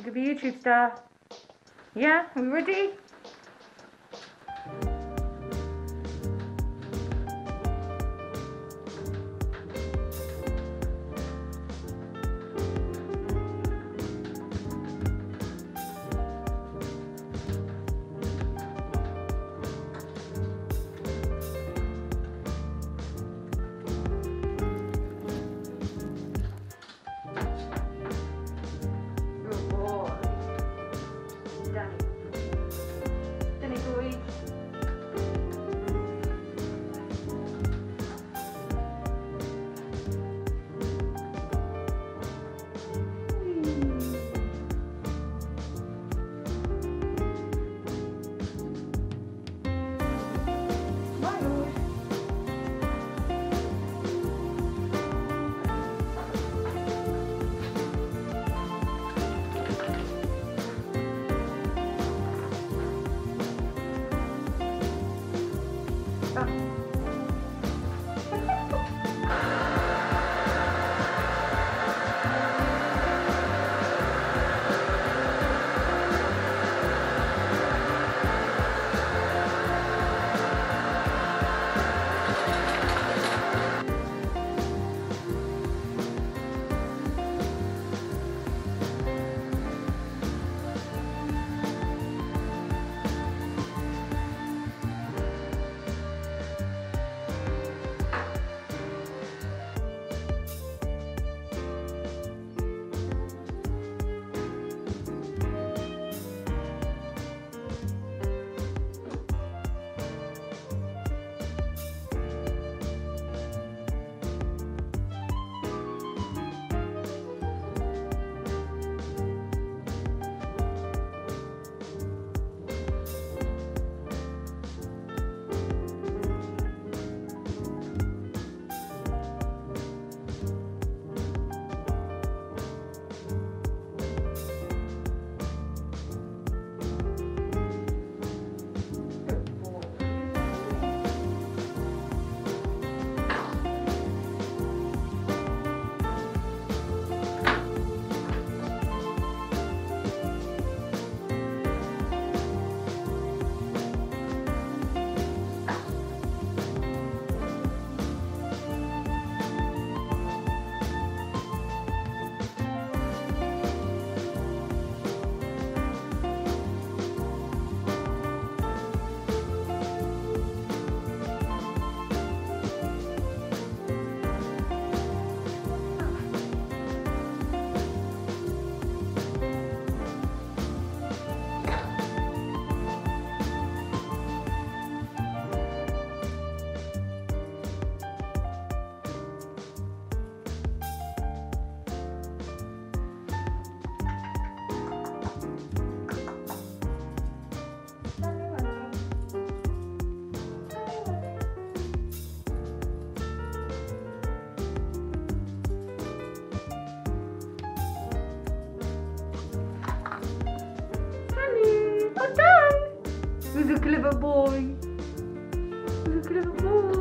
You could be YouTube star. Yeah, we ready? 啊 Look, a clever boy. Look, a clever boy.